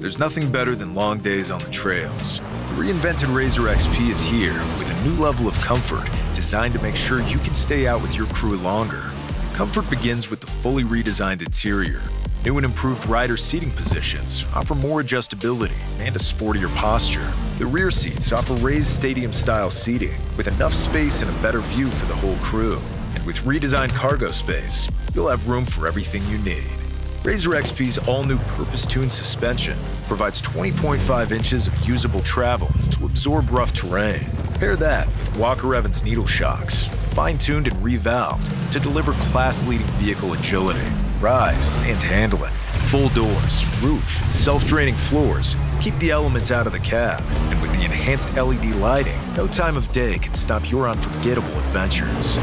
There's nothing better than long days on the trails. The reinvented RZR XP is here with a new level of comfort designed to make sure you can stay out with your crew longer. Comfort begins with the fully redesigned interior. New and improved rider seating positions offer more adjustability and a sportier posture. The rear seats offer raised stadium-style seating with enough space and a better view for the whole crew. And with redesigned cargo space, you'll have room for everything you need. RZR XP's all-new purpose-tuned suspension provides 20.5 inches of usable travel to absorb rough terrain. Pair that with Walker Evans needle shocks, fine-tuned and revalved to deliver class-leading vehicle agility. Rise and handle it. Full doors, roof, and self-draining floors keep the elements out of the cab. And with the enhanced LED lighting, no time of day can stop your unforgettable adventures.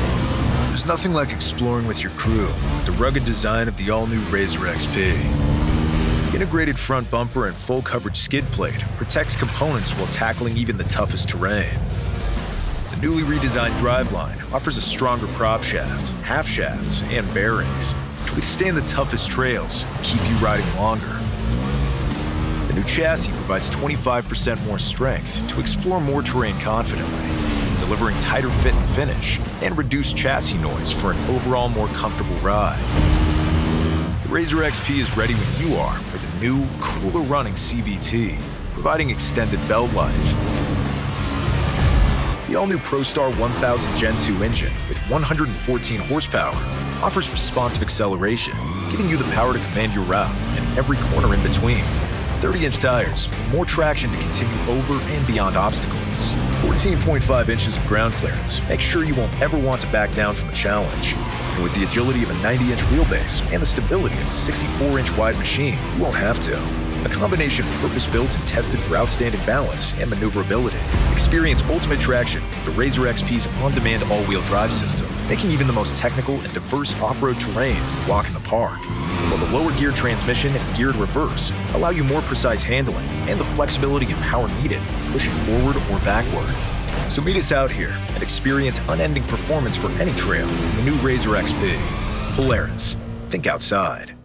There's nothing like exploring with your crew. The rugged design of the all-new RZR XP. Integrated front bumper and full coverage skid plate protects components while tackling even the toughest terrain. The newly redesigned driveline offers a stronger prop shaft, half shafts, and bearings to withstand the toughest trails and keep you riding longer. The new chassis provides 25% more strength to explore more terrain confidently, delivering tighter fit and finish and reduced chassis noise for an overall more comfortable ride. The RZR XP is ready when you are for the new, cooler running CVT, providing extended belt life the all-new ProStar 1000 Gen 2 engine with 114 horsepower offers responsive acceleration, giving you the power to command your route and every corner in between. 30-inch tires, more traction to continue over and beyond obstacles. 14.5 inches of ground clearance make sure you won't ever want to back down from a challenge. And with the agility of a 90-inch wheelbase and the stability of a 64-inch wide machine, you won't have to. A combination purpose-built and tested for outstanding balance and maneuverability. Experience ultimate traction with the RZR XP's on-demand all-wheel drive system, making even the most technical and diverse off-road terrain walk in the park. While the lower gear transmission and geared reverse allow you more precise handling and the flexibility and power needed, pushing forward or backward. So meet us out here and experience unending performance for any trail in the new RZR XP. Polaris. Think outside.